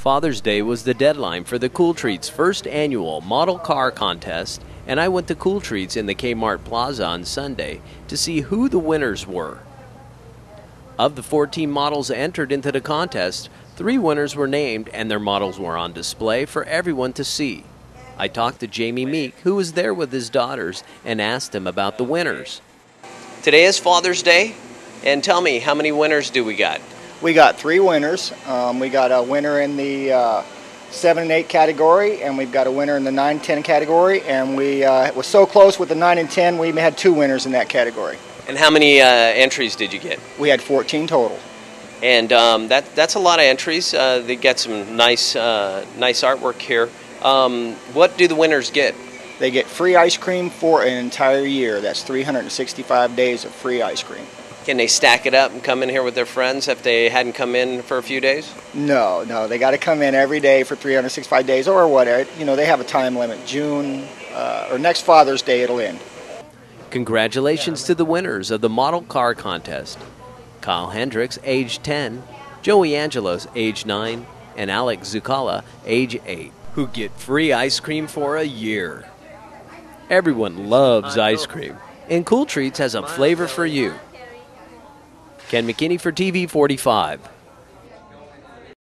Father's Day was the deadline for the Kool Treats first annual model car contest, and I went to Kool Treats in the Kmart Plaza on Sunday to see who the winners were. Of the 14 models entered into the contest, three winners were named and their models were on display for everyone to see. I talked to Jamie Meek, who was there with his daughters, and asked him about the winners. Today is Father's Day, and tell me, how many winners do we got? We got three winners. Um, we got a winner in the uh, 7 and 8 category, and we've got a winner in the 9 10 category. And we uh, was so close with the 9 and 10, we had two winners in that category. And how many uh, entries did you get? We had 14 total. And um, that, that's a lot of entries. Uh, they get some nice, uh, nice artwork here. Um, what do the winners get? They get free ice cream for an entire year. That's 365 days of free ice cream. Can they stack it up and come in here with their friends if they hadn't come in for a few days? No, no, they got to come in every day for 365 days or whatever. You know, they have a time limit. June uh, or next Father's Day, it'll end. Congratulations to the winners of the model car contest Kyle Hendricks, age 10, Joey Angelos, age 9, and Alex Zucala, age 8, who get free ice cream for a year. Everyone loves ice cream, and Kool Treats has a flavor for you. Ken McKinney for TV 45.